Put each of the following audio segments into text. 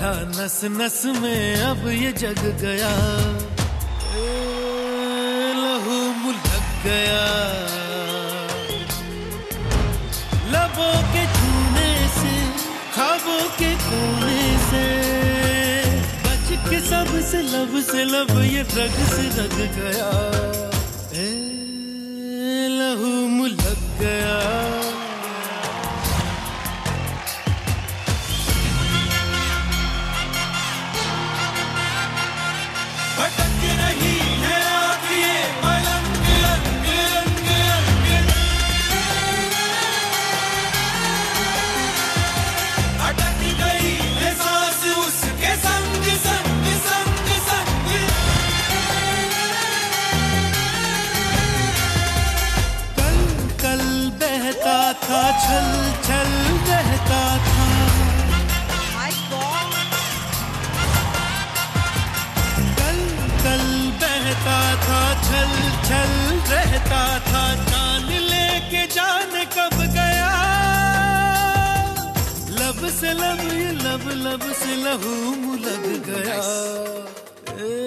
बैठा नस नस में, अब ये जग गया। लहू मुलक गया। लबों के छूने से, खाबों के कोने से, बच के सबसे लब से लब ये रग से रग गया। था छल छल बहता था। कल कल बहता था छल छल रहता था। जान लेके जान कब गया। लब से लब ये लब लब से लहू मुलग गया। ए,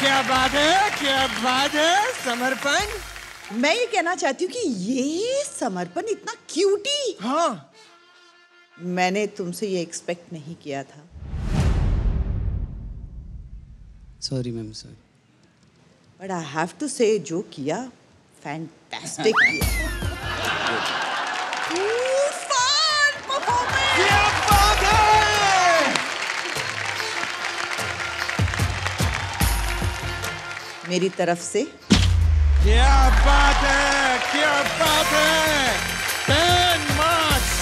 क्या बात है? क्या बात है? समर्पण? मैं ये कहना चाहती हूँ कि ये समर्पण इतना क्यूटी हाँ। मैंने तुमसे ये एक्सपेक्ट नहीं किया था। Sorry ma'am sorry but I have to say जो किया फैंटास्टिक किया। मेरी तरफ़ से। क्या बात है क्या बात है। Ten marks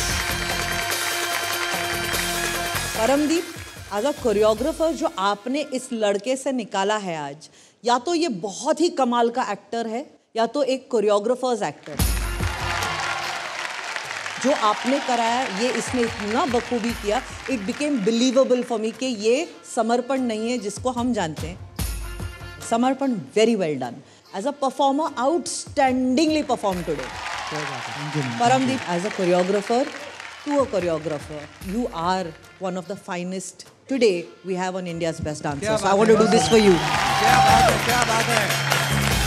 Paramdeep as a choreographer जो आपने इस लड़के से निकाला है आज या तो ये बहुत ही कमाल का एक्टर है या तो एक कोरियोग्राफर्स एक्टर है। जो आपने कराया ये इसने इतना बखूबी किया it became believable for me कि ये समर्पण नहीं है जिसको हम जानते हैं। Samarpan very well done as a performer outstandingly perform today Paramdeep, as a choreographer, to a choreographer, you are one of the finest today we have on India's Best Dancers. So I want to do this for you. क्या बात है क्या बात है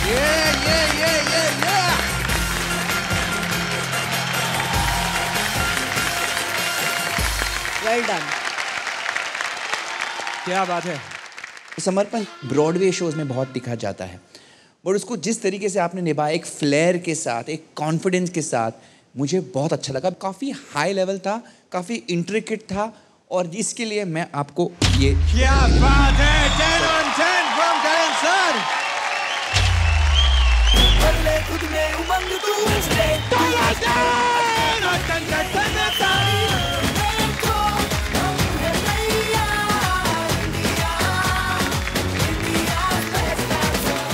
ये ये ये ये ये Well done. क्या बात है समर्पण ब्रॉडवे शोज़ में बहुत दिखा जाता है। और उसको जिस तरीके से आपने निभाया एक फ्लेयर के साथ एक कॉन्फिडेंस के साथ मुझे बहुत अच्छा लगा। काफ़ी हाई लेवल था काफ़ी इंट्रिकेट था और इसके लिए मैं आपको ये क्या बात है ten on ten from Karan sir.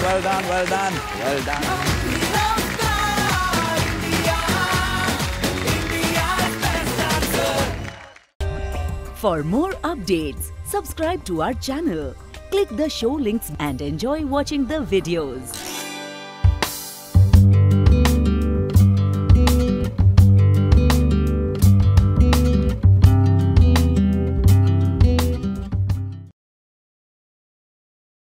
well done, well done, well done. For more updates, subscribe to our channel, click the show links and enjoy watching the videos.